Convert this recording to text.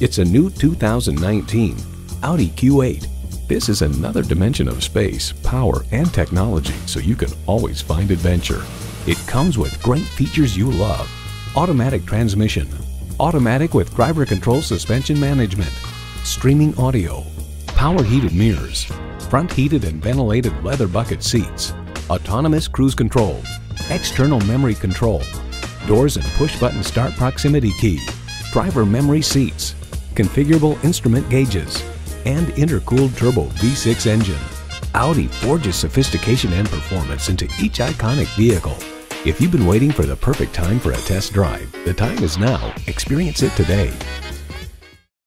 It's a new 2019 Audi Q8. This is another dimension of space, power, and technology so you can always find adventure. It comes with great features you love. Automatic transmission, automatic with driver control suspension management, streaming audio, power heated mirrors, front heated and ventilated leather bucket seats, autonomous cruise control, external memory control, doors and push button start proximity key, driver memory seats, configurable instrument gauges, and intercooled turbo V6 engine. Audi forges sophistication and performance into each iconic vehicle. If you've been waiting for the perfect time for a test drive, the time is now. Experience it today.